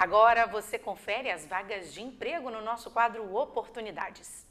Agora você confere as vagas de emprego no nosso quadro Oportunidades.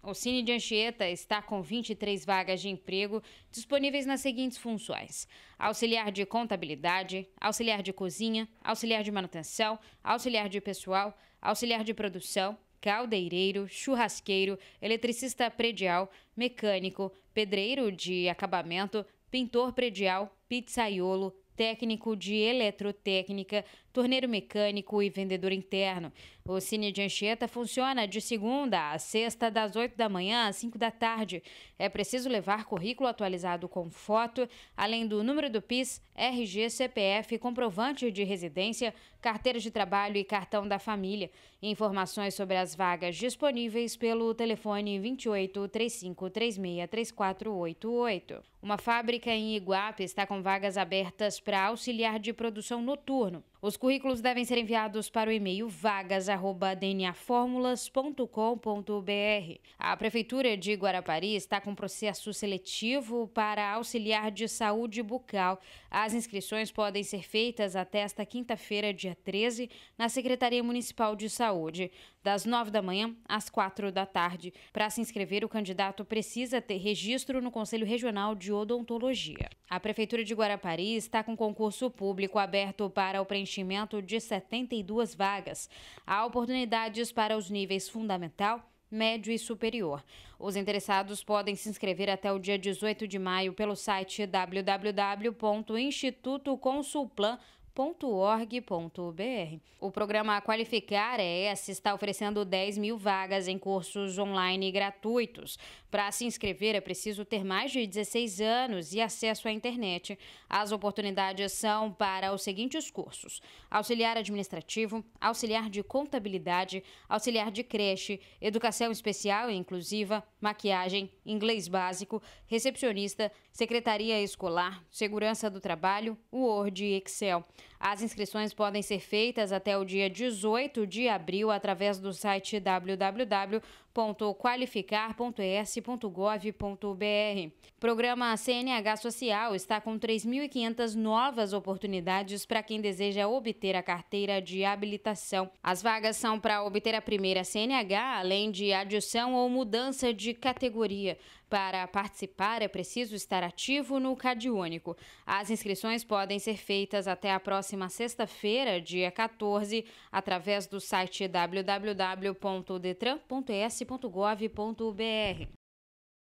O Cine de Anchieta está com 23 vagas de emprego disponíveis nas seguintes funções: auxiliar de contabilidade, auxiliar de cozinha, auxiliar de manutenção, auxiliar de pessoal, auxiliar de produção, caldeireiro, churrasqueiro, eletricista predial, mecânico, pedreiro de acabamento, pintor predial, pizzaiolo, técnico de eletrotécnica, torneiro mecânico e vendedor interno. O Cine de Anchieta funciona de segunda a sexta, das 8 da manhã às 5 da tarde. É preciso levar currículo atualizado com foto, além do número do PIS, RG, CPF, comprovante de residência, carteira de trabalho e cartão da família. Informações sobre as vagas disponíveis pelo telefone 28 35 36 3488. Uma fábrica em Iguape está com vagas abertas para auxiliar de produção noturno. Os currículos devem ser enviados para o e-mail vagas@dnaformulas.com.br. A prefeitura de Guarapari está com processo seletivo para auxiliar de saúde bucal. As inscrições podem ser feitas até esta quinta-feira, dia 13, na Secretaria Municipal de Saúde, das 9 da manhã às 4 da tarde. Para se inscrever, o candidato precisa ter registro no Conselho Regional de Odontologia. A prefeitura de Guarapari está com concurso público aberto para o preenchimento preenchimento de 72 vagas. Há oportunidades para os níveis fundamental, médio e superior. Os interessados podem se inscrever até o dia 18 de maio pelo site www.institutoconsulplan.com www.qualificar.org.br. O programa Qualificar ES está oferecendo 10 mil vagas em cursos online gratuitos. Para se inscrever é preciso ter mais de 16 anos e acesso à internet. As oportunidades são para os seguintes cursos: auxiliar administrativo, auxiliar de contabilidade, auxiliar de creche, educação especial e inclusiva, maquiagem, inglês básico, recepcionista, secretaria escolar, segurança do trabalho, Word e Excel. As inscrições podem ser feitas até o dia 18 de abril através do site www.qualificar.es.gov.br. Programa CNH Social está com 3.500 novas oportunidades para quem deseja obter a carteira de habilitação. As vagas são para obter a primeira CNH, além de adição ou mudança de categoria. Para participar, é preciso estar ativo no CadÚnico. As inscrições podem ser feitas até a próxima sexta-feira, dia 14, através do site www.detran.s.gov.br.